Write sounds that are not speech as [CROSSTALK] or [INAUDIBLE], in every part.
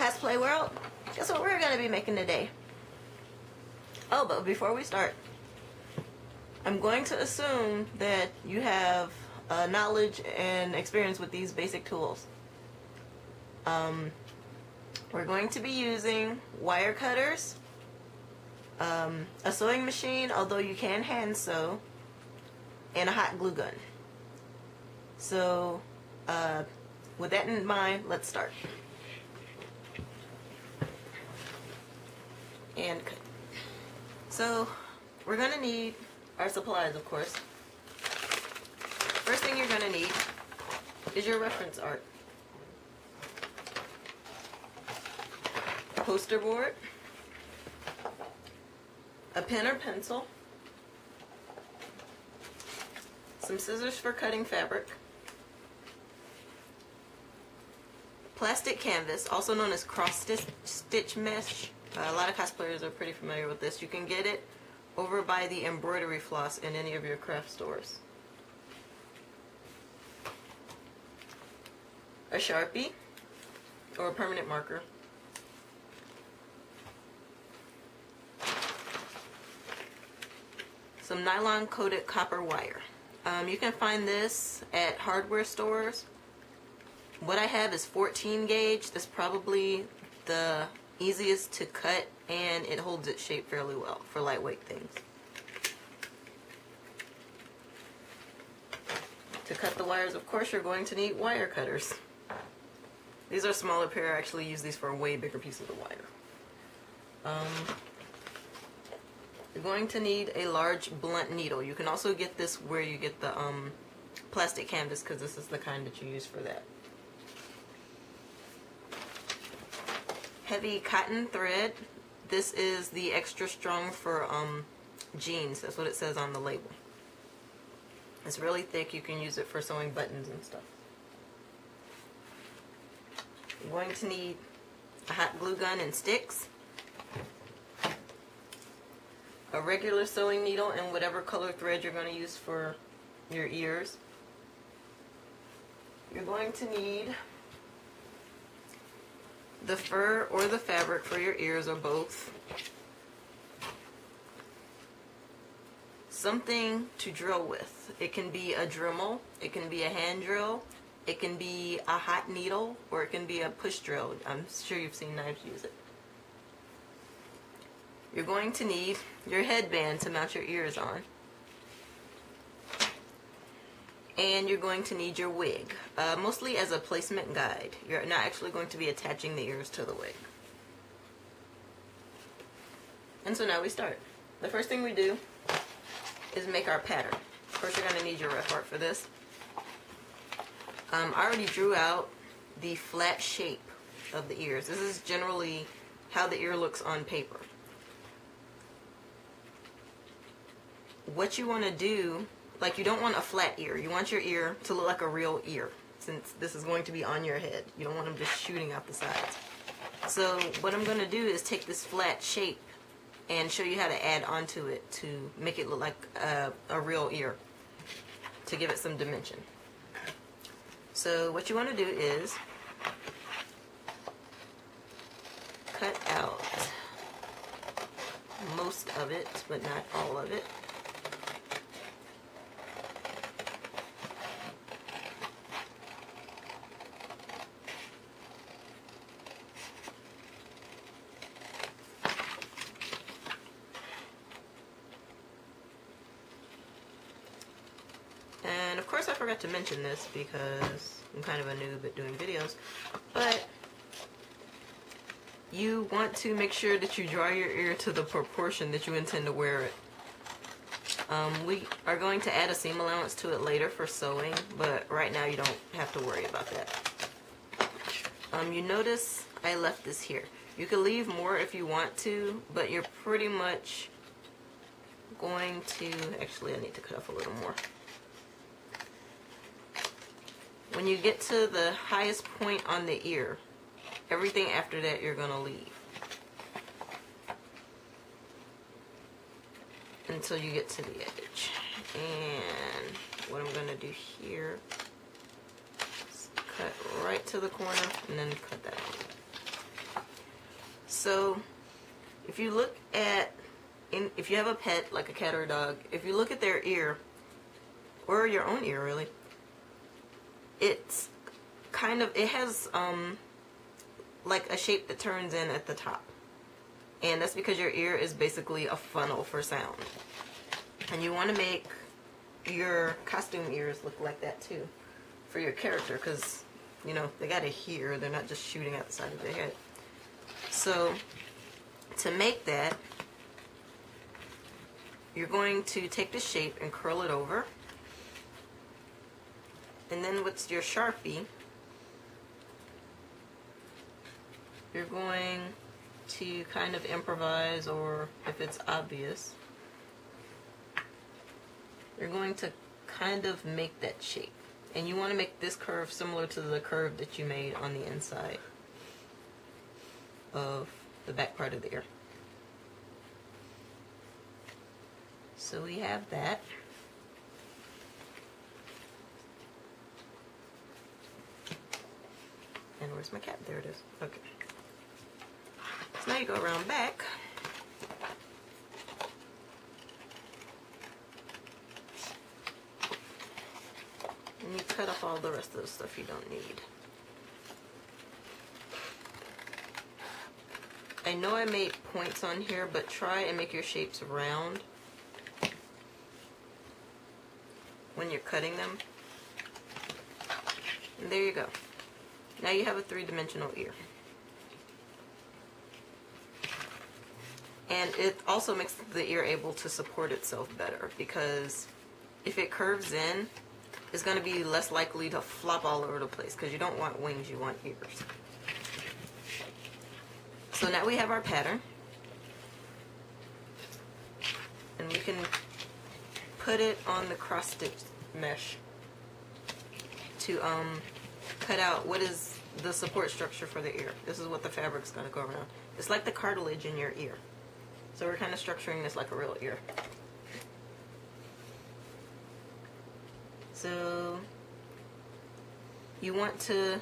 cosplay world, guess what we're going to be making today? Oh, but before we start, I'm going to assume that you have uh, knowledge and experience with these basic tools. Um, we're going to be using wire cutters, um, a sewing machine, although you can hand sew, and a hot glue gun. So, uh, with that in mind, let's start. And cut. So, we're to need our supplies, of course. First thing you're to need is your reference art. Poster board, a pen or pencil, some scissors for cutting fabric, plastic canvas, also known as cross stitch mesh. Uh, a lot of cosplayers are pretty familiar with this. You can get it over by the embroidery floss in any of your craft stores. A Sharpie or a permanent marker. Some nylon coated copper wire. Um, you can find this at hardware stores. What I have is 14 gauge. That's probably the easiest to cut and it holds its shape fairly well for lightweight things. To cut the wires, of course, you're going to need wire cutters. These are smaller pair. I actually use these for a way bigger piece of the wire. Um, you're going to need a large blunt needle. You can also get this where you get the um, plastic canvas because this is the kind that you use for that. Heavy cotton thread. This is the extra strong for um, jeans. That's what it says on the label. It's really thick. You can use it for sewing buttons and stuff. You're going to need a hot glue gun and sticks a regular sewing needle and whatever color thread you're going to use for your ears. You're going to need the fur or the fabric for your ears or both. Something to drill with. It can be a Dremel, it can be a hand drill, it can be a hot needle, or it can be a push drill. I'm sure you've seen knives use it. You're going to need your headband to mount your ears on. And you're going to need your wig, uh, mostly as a placement guide. You're not actually going to be attaching the ears to the wig. And so now we start. The first thing we do is make our pattern. Of course, you're going to need your ref art for this. Um, I already drew out the flat shape of the ears. This is generally how the ear looks on paper. what you want to do, like you don't want a flat ear. You want your ear to look like a real ear since this is going to be on your head. You don't want them just shooting out the sides. So what I'm going to do is take this flat shape and show you how to add onto it to make it look like a, a real ear to give it some dimension. So what you want to do is cut out most of it, but not all of it. course I forgot to mention this because I'm kind of a noob at doing videos, but you want to make sure that you draw your ear to the proportion that you intend to wear it. Um, we are going to add a seam allowance to it later for sewing, but right now you don't have to worry about that. Um, you notice I left this here. You can leave more if you want to, but you're pretty much going to, actually I need to cut off a little more. When you get to the highest point on the ear, everything after that you're going to leave. Until you get to the edge. And what I'm going to do here is cut right to the corner and then cut that out. So, if you look at, in, if you have a pet like a cat or a dog, if you look at their ear, or your own ear really, it's kind of it has um like a shape that turns in at the top. And that's because your ear is basically a funnel for sound. And you want to make your costume ears look like that too for your character because, you know, they got to hear. They're not just shooting out the side of their head. So, to make that, you're going to take the shape and curl it over. And then with your Sharpie, you're going to kind of improvise or if it's obvious, you're going to kind of make that shape. And you want to make this curve similar to the curve that you made on the inside of the back part of the ear. So we have that. And where's my cap? There it is. Okay. So now you go around back. And you cut off all the rest of the stuff you don't need. I know I made points on here, but try and make your shapes round when you're cutting them. And there you go. Now you have a three-dimensional ear. And it also makes the ear able to support itself better because if it curves in, it's going to be less likely to flop all over the place because you don't want wings, you want ears. So now we have our pattern. And we can put it on the cross stitch mesh to um, cut out what is the support structure for the ear. This is what the fabric's going to go around. It's like the cartilage in your ear. So we're kind of structuring this like a real ear. So you want to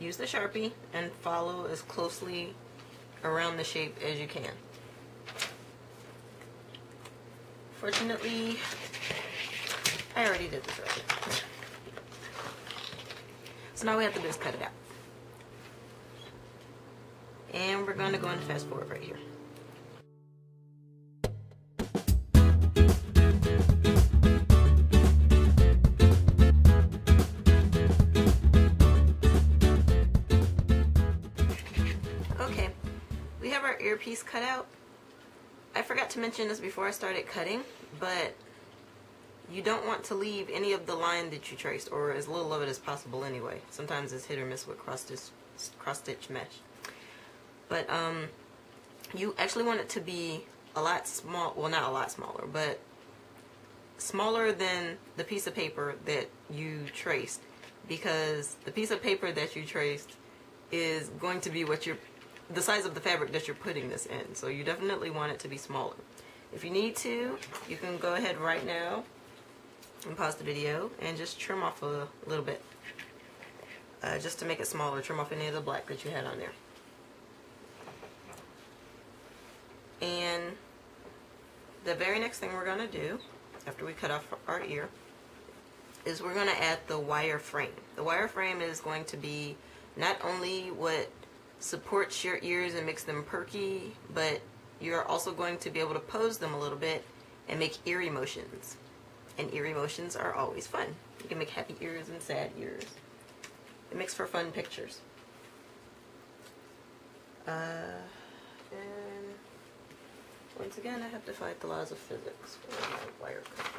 use the Sharpie and follow as closely around the shape as you can. Fortunately, I already did this earlier. So now we have to is cut it out. And we're going to go and fast forward right here. Okay, we have our earpiece cut out. I forgot to mention this before I started cutting, but you don't want to leave any of the line that you traced, or as little of it as possible anyway. Sometimes it's hit or miss with cross stitch, cross mesh. But um, you actually want it to be a lot small, well not a lot smaller, but smaller than the piece of paper that you traced because the piece of paper that you traced is going to be what you're the size of the fabric that you're putting this in so you definitely want it to be smaller if you need to you can go ahead right now and pause the video and just trim off a little bit uh, just to make it smaller trim off any of the black that you had on there and the very next thing we're going to do after we cut off our ear is we're going to add the wire frame. The wire frame is going to be not only what supports your ears and makes them perky, but you're also going to be able to pose them a little bit and make eerie motions. And eerie motions are always fun. You can make happy ears and sad ears. It makes for fun pictures. Uh, and once again, I have to fight the laws of physics for my wire cutters.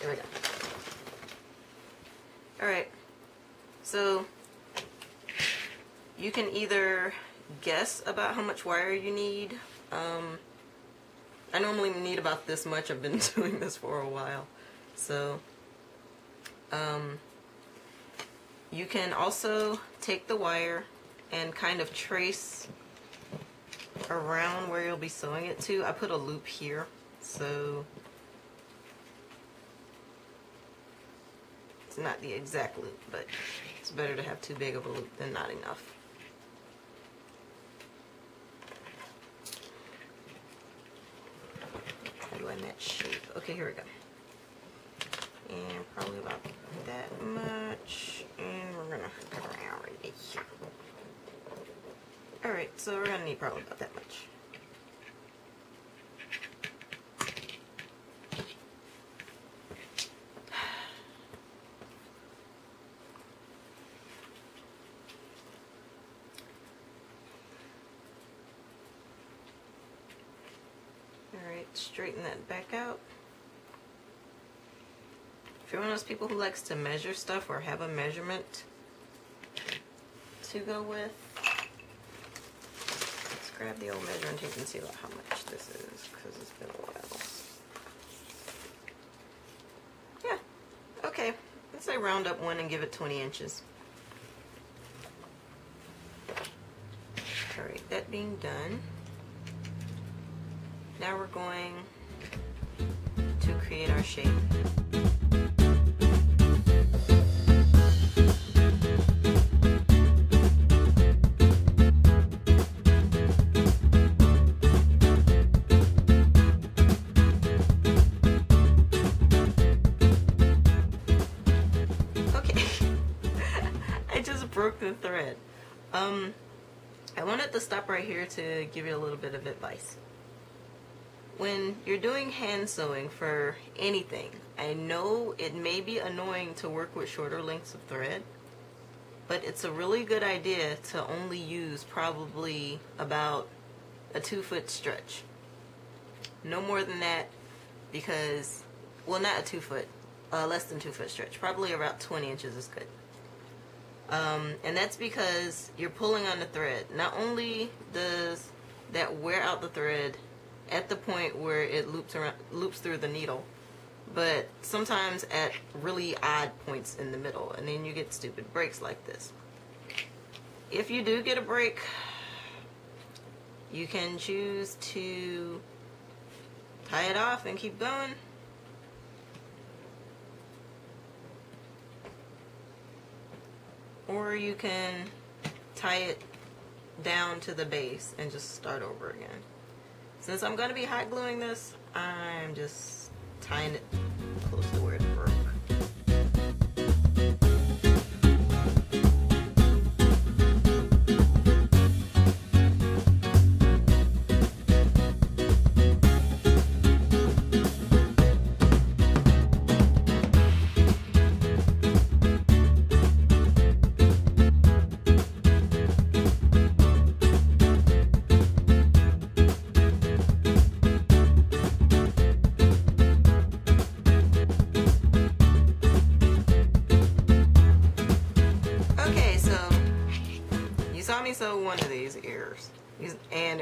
There we go. Alright, so you can either guess about how much wire you need. Um, I normally need about this much. I've been [LAUGHS] doing this for a while. So, um, you can also take the wire and kind of trace around where you'll be sewing it to. I put a loop here, so it's not the exact loop, but it's better to have too big of a loop than not enough. Shape. Okay, here we go. And probably about that much. And we're gonna cut around right here. Alright, so we're gonna need probably about that much. Alright, straighten that back out. If you're one of those people who likes to measure stuff or have a measurement to go with, let's grab the old measuring tape and see how much this is because it's been a while. Yeah, okay. Let's say round up one and give it 20 inches. Alright, that being done, now we're going to create our shape. Okay. [LAUGHS] I just broke the thread. Um, I wanted to stop right here to give you a little bit of advice. When you're doing hand sewing for anything, I know it may be annoying to work with shorter lengths of thread, but it's a really good idea to only use probably about a two foot stretch. No more than that because, well, not a two foot, uh, less than two foot stretch. Probably about 20 inches is good. Um, and that's because you're pulling on the thread. Not only does that wear out the thread at the point where it loops around, loops through the needle, but sometimes at really odd points in the middle, and then you get stupid breaks like this. If you do get a break, you can choose to tie it off and keep going. Or you can tie it down to the base and just start over again. Since I'm going to be hot gluing this, I'm just tying it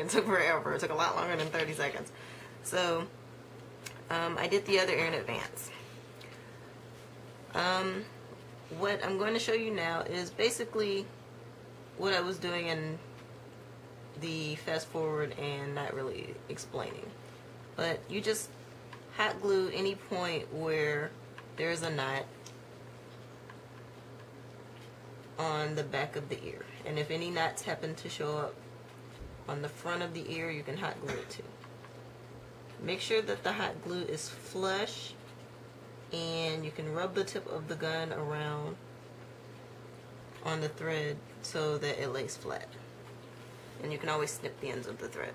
it took forever. It took a lot longer than 30 seconds. So um, I did the other ear in advance. Um, what I'm going to show you now is basically what I was doing in the fast forward and not really explaining. But you just hot glue any point where there's a knot on the back of the ear. And if any knots happen to show up on the front of the ear, you can hot glue it to. Make sure that the hot glue is flush and you can rub the tip of the gun around on the thread so that it lays flat. And you can always snip the ends of the thread.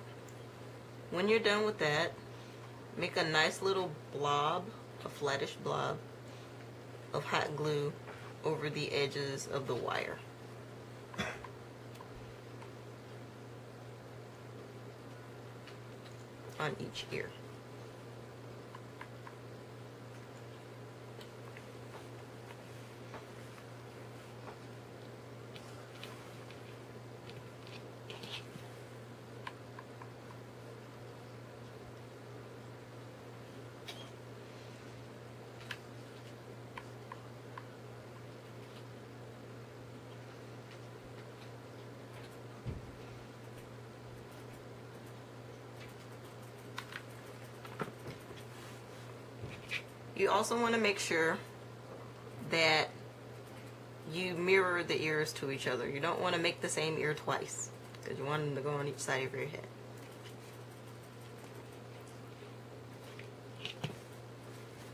When you're done with that, make a nice little blob, a flattish blob of hot glue over the edges of the wire. On each ear. You also want to make sure that you mirror the ears to each other. You don't want to make the same ear twice because you want them to go on each side of your head.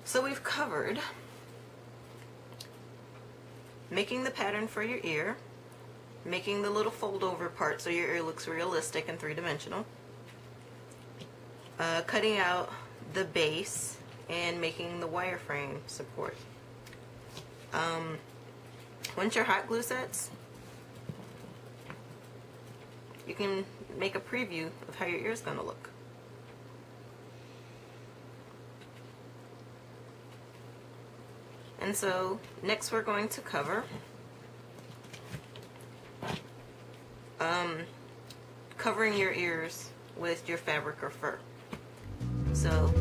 So we've covered making the pattern for your ear, making the little fold over part so your ear looks realistic and three dimensional, uh, cutting out the base and making the wireframe support. Um, once your hot glue sets, you can make a preview of how your ear is going to look. And so next we're going to cover um, covering your ears with your fabric or fur. So